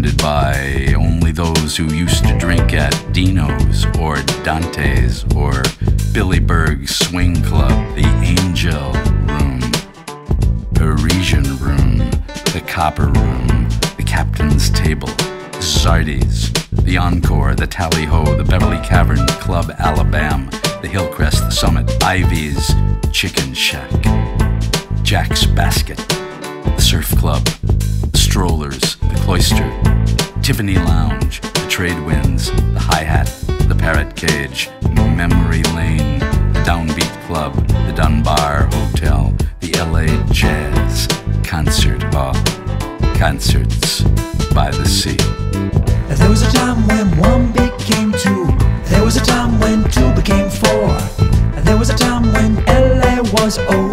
frequented by only those who used to drink at Dino's or Dante's or Billy Berg's Swing Club, the Angel Room, Parisian Room, the Copper Room, the Captain's Table, Zardi's, the Encore, the Tally Ho, the Beverly Cavern, Club Alabama, the Hillcrest, the Summit, Ivy's, Chicken Shack, Jack's Basket, Surf Club, the Strollers, the Cloister, Tiffany Lounge, the Trade Winds, the Hi Hat, the Parrot Cage, Memory Lane, the Downbeat Club, the Dunbar Hotel, the LA Jazz, Concert Hall, Concerts by the Sea. There was a time when one became two. There was a time when two became four. There was a time when LA was opening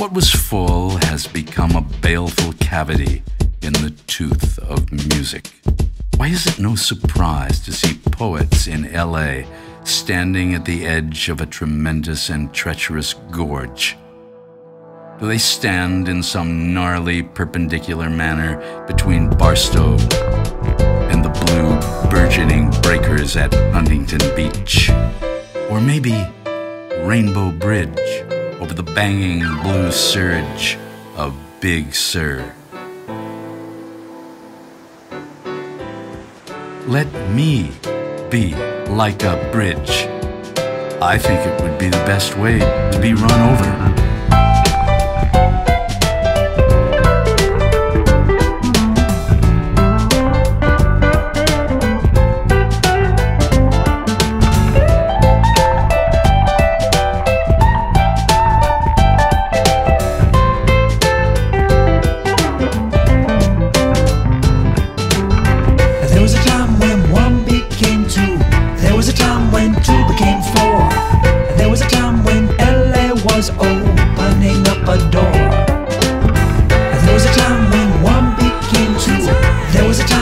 What was full has become a baleful cavity in the tooth of music. Why is it no surprise to see poets in LA standing at the edge of a tremendous and treacherous gorge? Do they stand in some gnarly perpendicular manner between Barstow and the blue burgeoning breakers at Huntington Beach? Or maybe Rainbow Bridge over the banging blue surge of Big Sur. Let me be like a bridge. I think it would be the best way to be run over. Was opening up a door. There was a time when one became two. There was a time